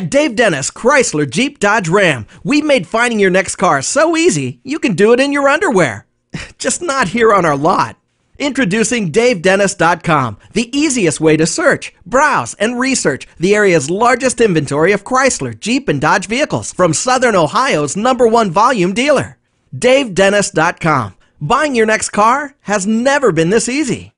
At Dave Dennis, Chrysler, Jeep, Dodge, Ram, we made finding your next car so easy you can do it in your underwear. Just not here on our lot. Introducing DaveDennis.com, the easiest way to search, browse, and research the area's largest inventory of Chrysler, Jeep, and Dodge vehicles from Southern Ohio's number one volume dealer. DaveDennis.com. Buying your next car has never been this easy.